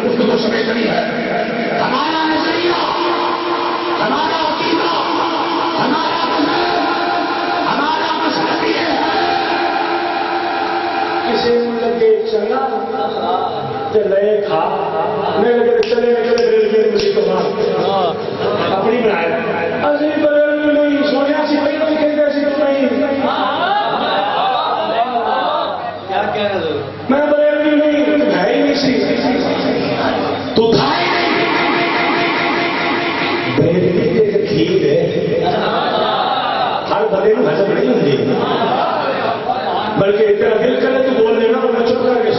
گفتگو سمجھ رہی ہے ہمارا نظریہ ہمارا عقیدہ ہمارا ہمارا مذہب یہ ہے۔ کسی ملک کے چلا لے کھا میں چلے نکلے ہاں۔ اپنی بنائے ہاں۔ que la gente le tuvo el.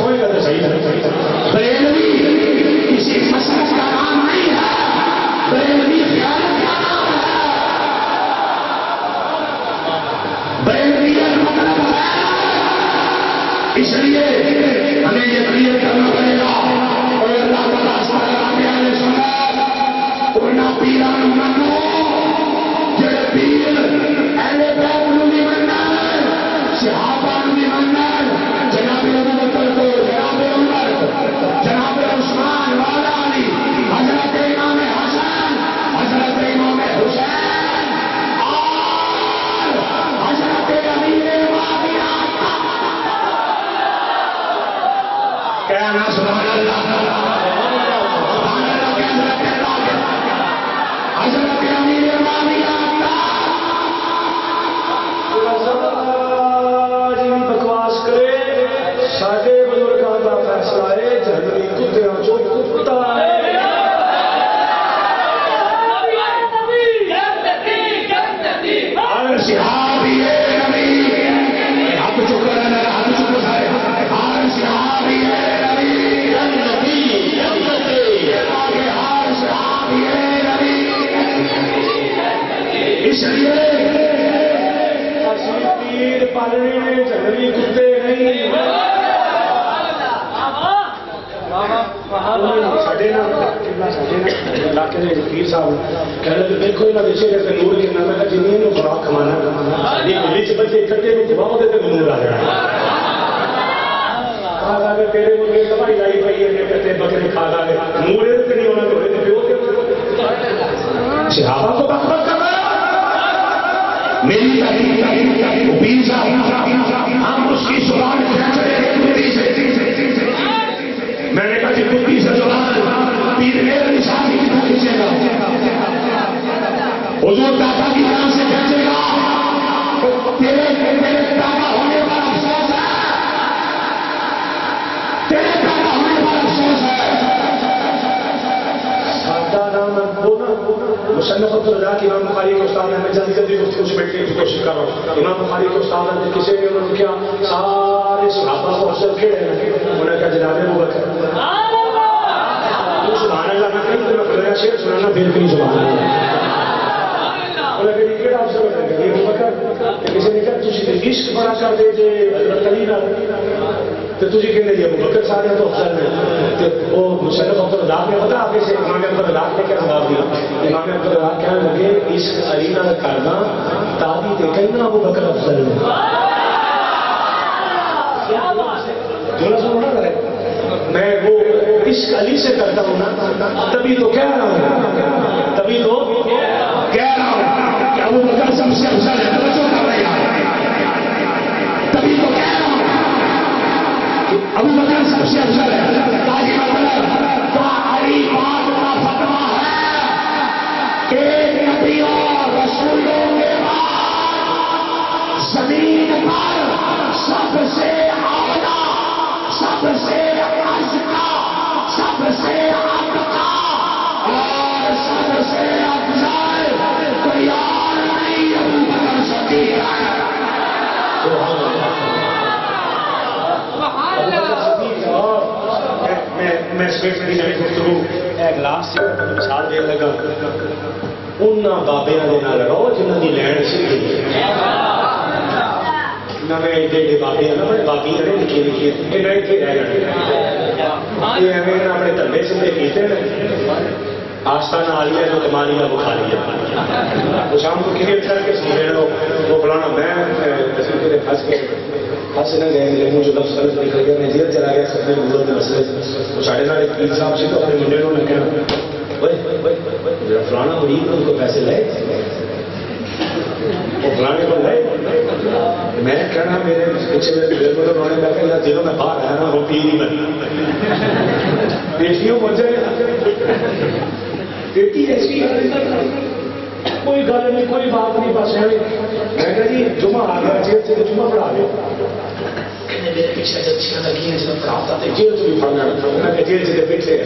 تابی تے کہنا ابو بکر افسر ہے جوڑا سنو نہ میں وہ عشق علی سے کرتا ہوں نا۔ تبھی تو کہہ رہا ہوں۔ تبھی تو کہہ رہا ہوں۔ کہ ابو بکر سب سے افضل ہے تبھی تو کہہ رہا ہوں۔ ابو بکر سب سے افضل ہے زمین پر سب سے اعلیٰ سب سے سب سے اور سب سے افضل کوئی اور نہیں ابو بکر صدیق میں سویٹ کی نئی گفتگو گلاس مثال دے لگا۔ ان بابیاں دے نال رہو جنہاں دی لین سیکھی ایڈے ایڈے نکے نکے یہ رہ یہ ہمیں نہ اپنے کیتے ہیں آستانہ آ تمہاری کا بخا وہ شام کو کھیل کر کے سمجھے لو وہ فلانا میں تصویر پھنس کے پھنس نہ گئے جو لفظ غلط نکل گیا میں جیل چلا گیا سب نے کے مسئلے ساڑھے پیر صاحب سے تو اپنے منڈے کو فلانا مرید ان کو پیسے لے وہ فلانے کو لے میں کہنا میرے پیچھے میرے دل کو انہوں نے کہا کہ دلوں میں باہر آیا نا وہ پی نہیں بنی پیٹیوں بن جائے پیٹی ایسی کوئی گل نہیں کوئی بات نہیں بس ہے میں کہا جی جمعہ آ گیا جیل سے جمعہ پڑھا دو میرے پیچھے اچھی لگی ہیں جب پڑھاتا تھا جیل سے بھی پڑھنا میں جیل سے پیچھے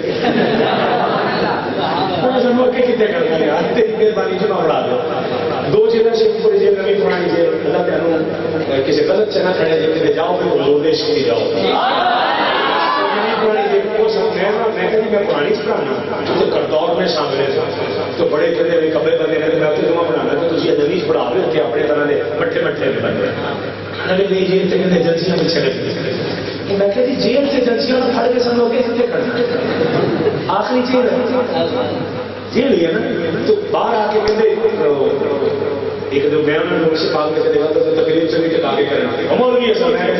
کتنے کرنا ہے آج تیری مہربانی جمعہ پڑھا دو دو جیل سے پوری جیل نمی پرانی جیل اللہ تعالیٰ کسی غلط چنا کھڑے جیل سے جاؤ پھر وہ دیش کے جاؤ میں پرانی پڑھانا تو کردور میں شامل ہے تو بڑے کہتے ہیں کبے بندے نے میں تو جمع بنانا تو تھی ادبی پڑھا رہے تھے اپنے طرح کے مٹھے مٹھے میں بن رہے نہیں جیل سے کہتے ایجنسیاں میں چلے میں کہتی جیل سے ایجنسیاں پھڑ کے سن لوگ کتنے کرنا آخری جیل ہے جیل ہی ہے نا تو باہر آ کے کہتے ایک دو میں انہوں نے سے کے چلے گا تو تقریب چلی کے آگے کرنا عمر بھی ایسا ہے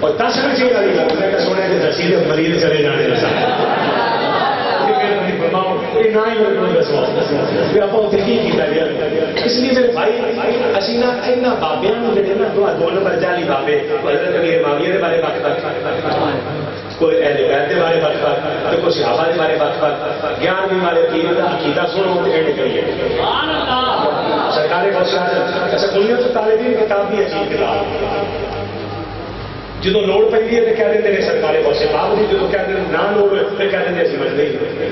اور دس میں چیز آئی۔ میں سونا کہ رسید مریض چلے جانے رسا اس لیے میرے بھائی، اسی بابیاں نا۔ دو نمبر بابے۔ حضرت بارے بات کوئی اہل بیت بارے بات کر کوئی صحابہ دے بارے بات کر گیارہویں والے پیر عقیدہ سنو اینڈ کریے سرکار بادشاہ اچھا دنیا تو طالبین کتاب دی عجیب کتاب جدو لوڑ پہ ہے تو کہہ دیں سرکاری پاسے باپ جی جدو کہہ دیں نہ لوڑ پھر کہہ دیں اسی مجھے نہیں۔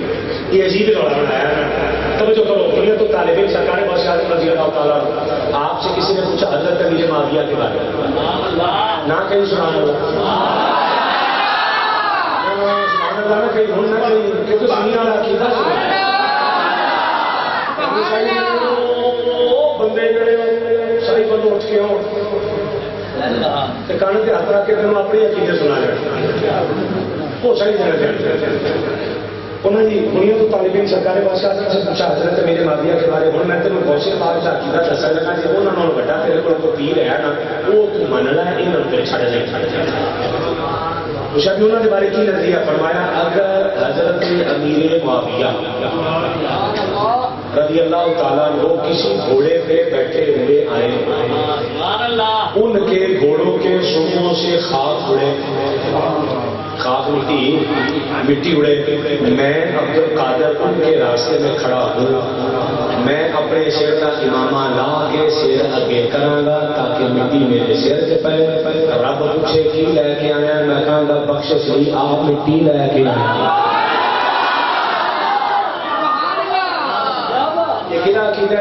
یہ عجیب روڑا بنایا نا تو جو کرو دنیا تو طالب علم سرکاری پاسے آدمی رضی اللہ تعالیٰ آپ سے کسی نے پوچھا حضرت علی معاویہ کے بارے میں؟ نہ کہیں سنا اللہ۔ کہیں ہوں نہ کہیں کیونکہ سنی والا عقیدہ بندے جڑے ساری بندو اٹھ کے آؤ کان کے ہاتھ رکھ کے تینوں اپنی عقیدے سنا جائے وہ ساری جگہ انہوں نے دنیا تو طالب علم سرکار بادشاہ سے پوچھا حضرت میرے مادیا کے بارے ہوں میں تینوں بہت سے بات کا عقیدہ دسا لگا جی انہوں نے بڑا تیرے کو کوئی پیر ہے نا وہ تو من لا ہے چھڑ جائے چھڑ جائے پوچھا بھی انہوں نے بارے کی نظریہ فرمایا اگر حضرت امیر معاویہ رضی اللہ تعالیٰ وہ کسی گھوڑے پہ بیٹھے ہوئے آئے ان کے گھوڑوں کے سنگوں سے خاک اڑے۔ خاک مٹی مٹی اڑے۔ میں عبد القادر ان کے راستے میں کھڑا ہوں۔ میں اپنے سر کا امامہ لا کے سر اگے کراں گا تاکہ مٹی میرے سر سے پے رب پوچھے کی لے کے آیا؟ میں کہاں گا؟ بخش سی آپ مٹی لے کے آیا کدا کدا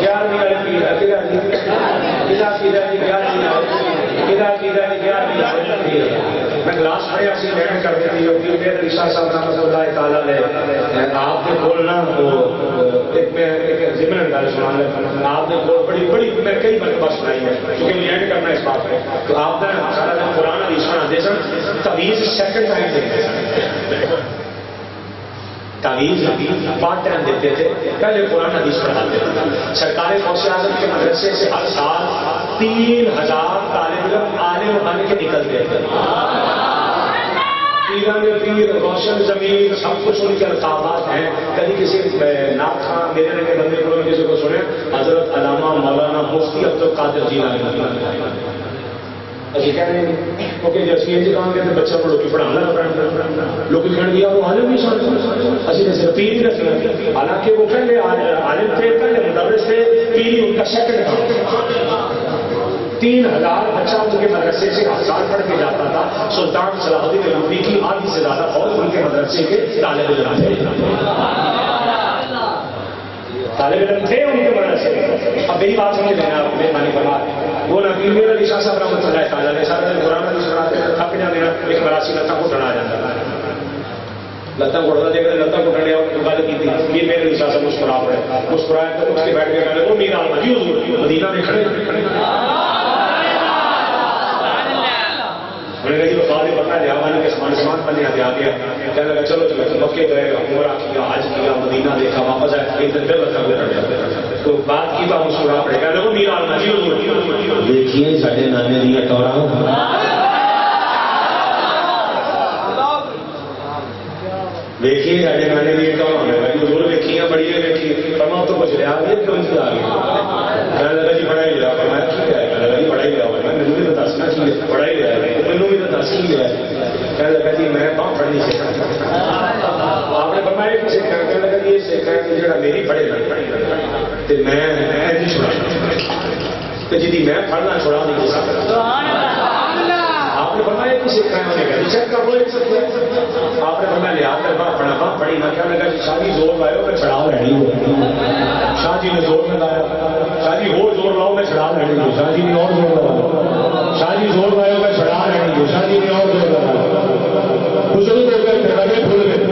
گیارہویں والے پیر کدا کدا کدا گیارہویں کدا کدا گیارہویں والے پیر میں کلاس پڑھیا سی میں کر دیتی ہوں کہ میرے رشا صاحب رحمۃ اللہ تعالی نے آپ کے کول نا وہ ایک میں ایک ضمن گل سنا آپ نے کول بڑی بڑی میں کئی مرتبہ سنائی ہے کیونکہ لینڈ کرنا اس بات پہ۔ تو آپ نے سارا دن قرآن حدیث سنا دے سن تعویذ سیکنڈ ٹائم دیتے سن تعویذ پارٹ ٹائم دیتے تھے، پہلے قرآن حدیث پڑھاتے تھے۔ سرکار فوج اعظم کے مدرسے سے ہر سال تین ہزار طالب علم عالم بن کے نکلتے تھے پیران پیر روشن زمین سب کچھ ان کے القابات ہیں کبھی کسی ناک میرے لگے بندے کو کسی کو سنے، حضرت علامہ مولانا مفتی عبد القادر جی کہہ رہے ہیں یہ جی کام بچہ کو پڑھانا لوگ کھڑ وہ عالم نے پیر ہی رکھنا حالانکہ وہ پہلے عالم تھے، پہلے مدرس تھے پیر ان کا سیکنڈ تین ہزار بچہ ان کے مدرسے سے ہزار پڑھ کے جاتا تھا۔ سلطان صلاح الدین ایوبی کی آدھی سے زیادہ فوج ان کے مدرسے کے طالب علم تھے طالب علم تھے ان کے مدرسے اب میری بات سمجھ لینا آپ مہربانی فرما۔ وہ نبی میرا علی شاہ صاحب رحمۃ اللہ تعالیٰ نے سارے دن قرآن حدیث سناتے تھے تھک جانے ایک براسی لتا کو ٹنا جاتا تھا۔ لتا کوڑتا جگہ لتا کو ٹنیا گل کی تھی۔ یہ میرے علی شاہ صاحب مسکرا پڑے۔ مسکرائے تو اس کے بیٹھ کے کہنے وہ میرا مجی حضور، مدینہ میں کھڑے کھڑے میں نے کہا بعد پتا لیا میں نے کہ سامان سامان پنے آتے آ گیا کہنے لگا چلو چلو مکے گئے عمرہ کیا حج کیا مدینہ دیکھا، واپس آئے ایک دن پھر لتا کو تو بات کی تو مسکرا پڑے گا وہ میرا مجی حضور۔ دیکھیے، سارے نانے دیا ٹورا دیکھیے، سارے نانے دیا ٹورا میں حضور، دیکھیے بڑی دیکھی فرما تو کچھ لیا، یہ کیوں سے آ گیا کہنے لگا جی پڑھائی لیا، فرمایا، ٹھیک ہے۔ کہنے لگا جی پڑھائی لیا میں نے بھی دسنا چاہیے پڑھائی لیا۔ مینو بھی تو دس ہی لیا کہنے لگا جی میں باں پڑھنی سیکھا آپ نے فرمایا کہ سیکھا کہنے لگا جی یہ سیکھا کہ جڑا میری پڑھے لگ تے میں میں نہیں چھوڑا تے جی میں پڑھنا چھوڑا نہیں سکتا آپ نے فرمایا کہ سیکھا ہے انہیں کہا چیک کر لو آپ نے فرمایا لیا کر باں پڑھنا باں پڑھی نہ کہنے لگا جی شاہ جی زور لائے میں چڑھا رہی ہوں شاہ جی نے زور میں لایا شاہ جی اور زور لاؤ میں چڑھا رہی ہوں شاہ جی نے اور زور لگایا شاہ جی زور لائے میں چڑھا اور بزرگ ہو گئے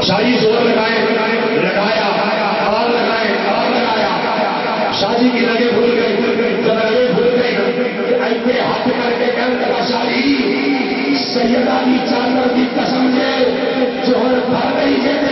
گئے زور لگائے، لگایا اور لگائے اور لگایا۔ کی لگے بھول گئے لگے بھول گئے ایسے ہاتھ کر کے لگا سیدہ کی چادر کی قسم ہے جو ہر بھر گئی ہے۔